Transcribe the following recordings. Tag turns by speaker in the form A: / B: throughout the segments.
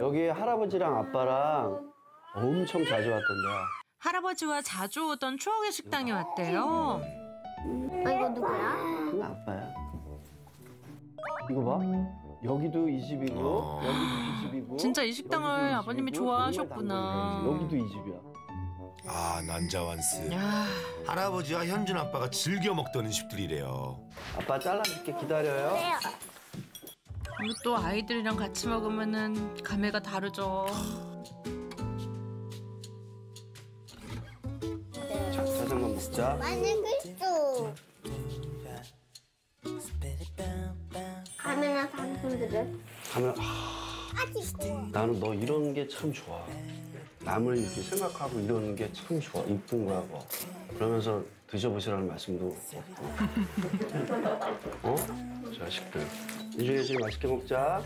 A: 여기 할아버지랑 아빠랑 엄청 자주 왔던데.
B: 할아버지와 자주 오던 추억의 식당에 왔대요.
C: 아 이거 누구야?
A: 그건 아빠야. 이거 봐. 여기도 이 집이고
D: 어.
A: 여기도 이 집이고.
B: 진짜 이 식당을
A: 여기도 이
B: 아버님이
A: 집이고,
B: 좋아하셨구나.
A: 정말. 여기도 이 집이야.
D: 아 난자완스.
B: 야,
D: 할아버지와 현준 아빠가 즐겨 먹던 음식들이래요.
A: 아빠 잘라줄게 기다려요.
B: 그리고 또 아이들이랑 같이 먹으면은 감회가 다르죠.
A: 자, 짜장면 먹자.
C: 만약에 있어. 카메라 당신들은
A: 가면 아, 나는 너 이런 게 참 좋아. 남을 이렇게 생각하고 이러는 게 참 좋아. 이쁜 거야, 뭐. 그러면서 드셔보시라는 말씀도 없고. 어? 자식들. 이준이 씨 맛있게 먹자.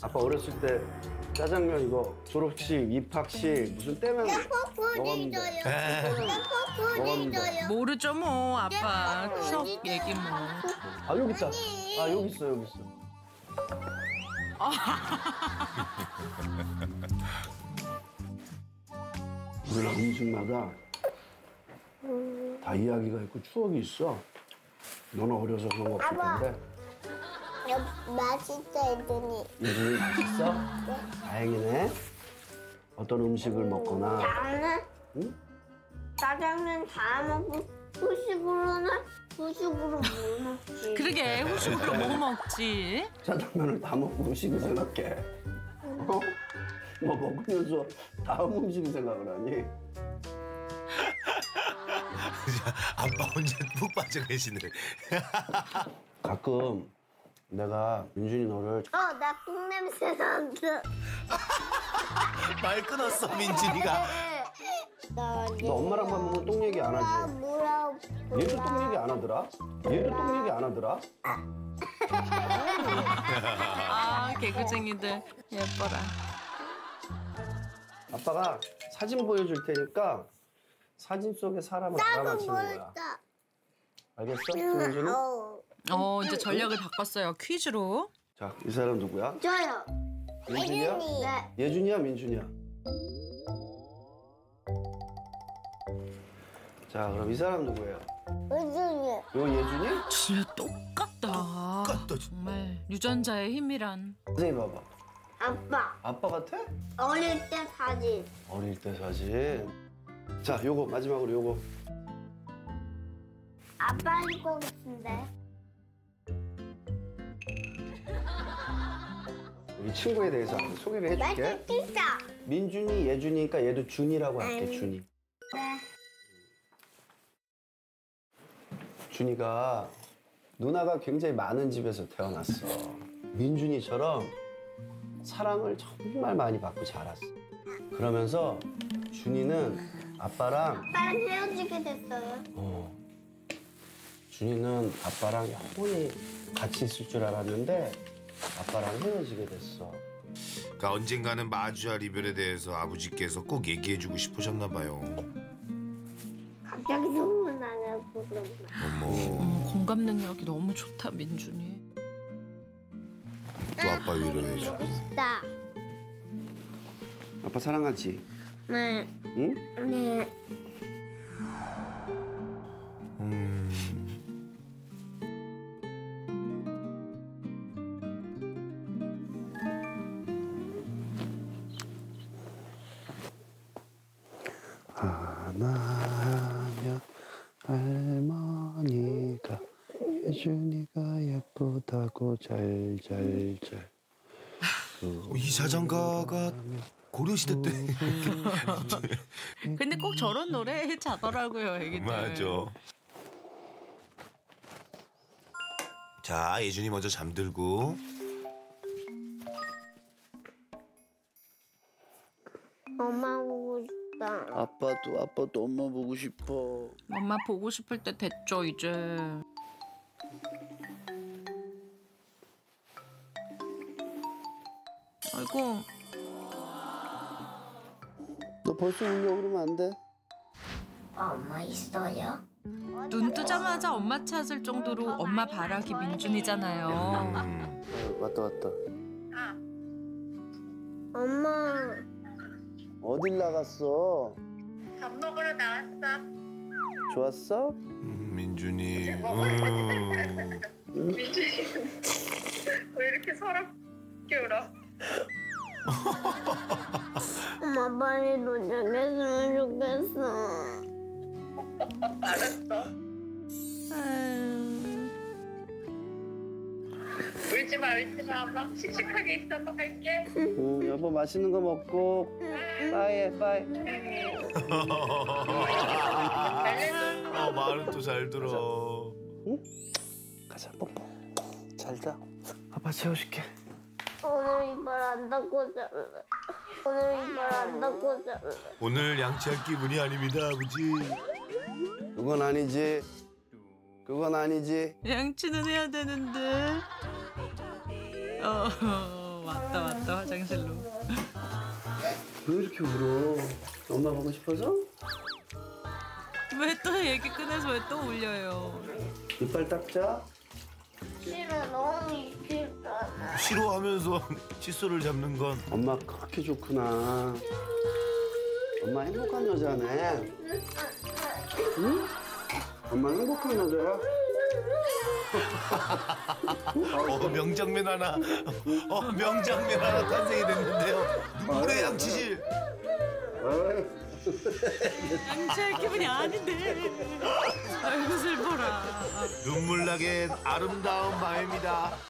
A: 아빠 어렸을 때 짜장면 이거 졸업식, 입학식 무슨 때면 먹었는데.
C: 포포니 있어요.
B: 모르죠 뭐 아빠 추억 얘기 뭐.
A: 아 여기 있다. 아 여기 있어 여기 있어. 우리는 음식마다 다 이야기가 있고 추억이 있어. 너는 어려서 그런 거 없을
C: 아빠.
A: 텐데.
C: 여- 맛있다 애들이.
A: 요즘이 맛있어? 다행이네. 어떤 음식을 먹거나
C: 나는
A: 응?
C: 짜장면 다 먹고 후식으로는 후식으로 못 먹지.
B: 그러게 후식으로 뭐 먹지?
A: 짜장면을 다 먹고 음식을 생각해. 어? 뭐 먹으면서 다음 음식을 생각을 하니?
D: 아빠 혼자 푹 빠져 계시네.
A: 가끔 내가 민준이 너를
C: 어, 나 똥냄새 난다.
D: 말 끊었어 민준이가.
C: 나
A: 너 엄마랑 밥 먹으면 똥 얘기
C: 안나
A: 하지?
C: 뭐라고
A: 얘도 똥 얘기 안 하더라? 얘도 똥 얘기 안 하더라?
B: 아 개구쟁이들 예뻐라.
A: 아빠가 사진 보여줄 테니까 사진 속의 사람을 알아맞히는 거야. 알겠어? 민준이?
C: 어,
B: 어 이제 전략을 바꿨어요 퀴즈로.
A: 자, 이 사람 누구야?
C: 저요.
A: 민준이야?
C: 네.
A: 예준이야, 민준이야? 자, 그럼 이 사람 누구예요?
C: 의준이.
A: 요 예준이?
B: 진짜 똑같다.
D: 똑같다, 진짜.
B: 정말 유전자의 힘이란.
A: 선생님 봐봐.
C: 아빠.
A: 아빠 같아?
C: 어릴 때 사진.
A: 어릴 때 사진. 자, 요거 마지막으로 요거.
C: 아빠일 것 같은데.
A: 우리 친구에 대해서 소개를 해줄게.
C: 맛있겠다.
A: 민준이, 예준이니까 얘도 준이라고 할게,
C: 음.
A: 준이.
C: 네.
A: 준이가 누나가 굉장히 많은 집에서 태어났어. 민준이처럼 사랑을 정말 많이 받고 자랐어. 그러면서 준이는 아빠랑
C: 아빠랑 헤어지게 됐어요.
A: 어, 준이는 아빠랑 영원히 같이 있을 줄 알았는데 아빠랑 헤어지게 됐어.
D: 그러니까 언젠가는 마주할 이별에 대해서 아버지께서 꼭 얘기해주고 싶으셨나 봐요.
C: 갑자기 소문 나냐고 그런 거.
D: 어머,
B: 어, 공감 능력이 너무 좋다 민준이.
D: 또 아빠 위로해줘.
C: 보고 싶다.
A: 아빠 사랑하지?
C: 네.
A: 응?
C: 네.
A: 하나하면 할머니가 예준이가 예쁘다고 잘잘잘
D: 어, 이 자장가가 고려시대 때
B: 근데 꼭 저런 노래 자더라고요 애기들.
D: 맞아. 자, 예준이 먼저 잠들고
A: 아빠도 아빠도 엄마 보고 싶어
B: 엄마 보고 싶을 때 됐죠 이제. 아이고
A: 너 벌써 울려 그러면 안 돼?
C: 엄마 있어요?
B: 눈 뜨자마자 엄마 찾을 정도로 엄마 바라기 민준이잖아요.
D: 음,
A: 어, 왔다 왔다
C: 엄마.
A: 어딜 나갔어?
E: 밥 먹으러 나왔어.
A: 좋았어?
D: 음, 민준이. 음.
E: 민준이 왜 이렇게 서럽게 울어?
C: 엄마 빨리 도착했으면 좋겠어.
E: 알았어. 울지 마, 울지 마. 엄마 씩씩하게 있어. 엄마 갈게.
A: 응, 여보 맛있는 거 먹고 빠이해 빠이.
D: 어, 말은 또 잘 들어.
A: 가자 뽀뽀. 잘 자. 아빠 채워줄게.
C: 오늘 이빨 안 닦고 잘래. 오늘 이빨 안 닦고 잘래.
D: 오늘 양치할 기분이 아닙니다, 아버지.
A: 그건 아니지. 그건 아니지.
B: 양치는 해야 되는데. 어, 왔다 왔다 화장실로.
A: 왜 이렇게 울어? 엄마 보고 싶어서?
B: 왜 또 얘기 꺼내서 왜 또 울려요?
A: 이빨 닦자.
C: 싫어 너무 싫잖아.
D: 싫어하면서 칫솔을 잡는 건
A: 엄마 그렇게 좋구나. 엄마 행복한 여자네. 응? 엄마 행복한 여자야.
D: 어, 명장면 하나, 어, 명장면 하나 탄생이 됐는데요. 누구의 양치질?
B: 양치할 기분이 아닌데. 아이고 슬퍼라.
D: 눈물 나게 아름다운 밤입니다.